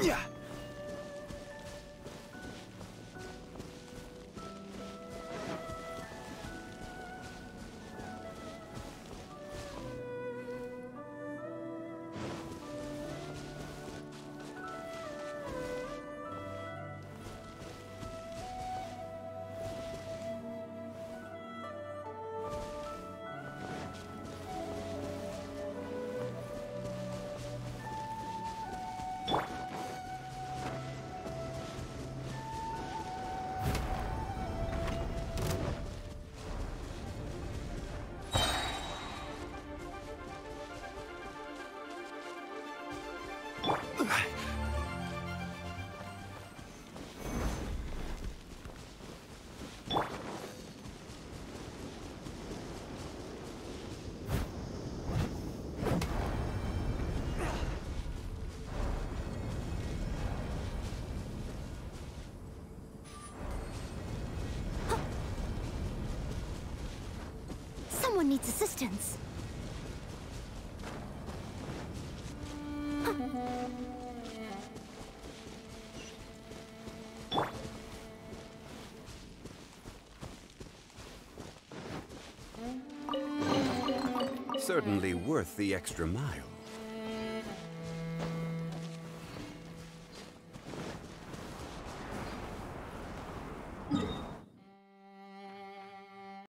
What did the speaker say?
你 Yeah. Someone needs assistance. Certainly worth the extra mile.